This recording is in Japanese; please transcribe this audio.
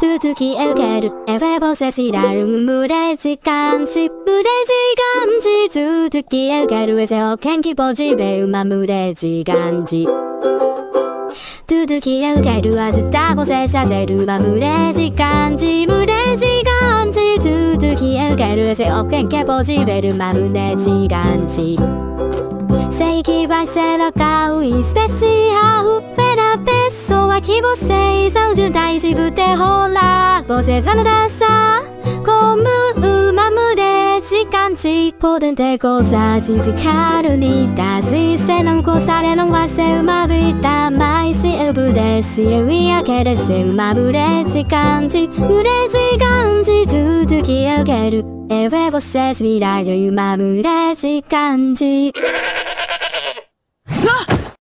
続き受ける。エフェボセシラル群れ時間し群れ時間し続き受ける。エセオケンキポジベウマ群れ時間し続き受ける。明日ボセさせるは群れ時間し群れ時間し続き受ける。エセオ研究ポジベルマ群れ時間し正規はセロカウイ。スペシアウ。フェラペッソは規模性三十大事部手法らごせざなださコムウマムで時間値ポデンテコサジフィカルにダシセノンコサレノンワセウマビタマイシウブデシエウィアケレセウマブレ時間値ムレ時間値トゥトゥキエウケルエウェボセ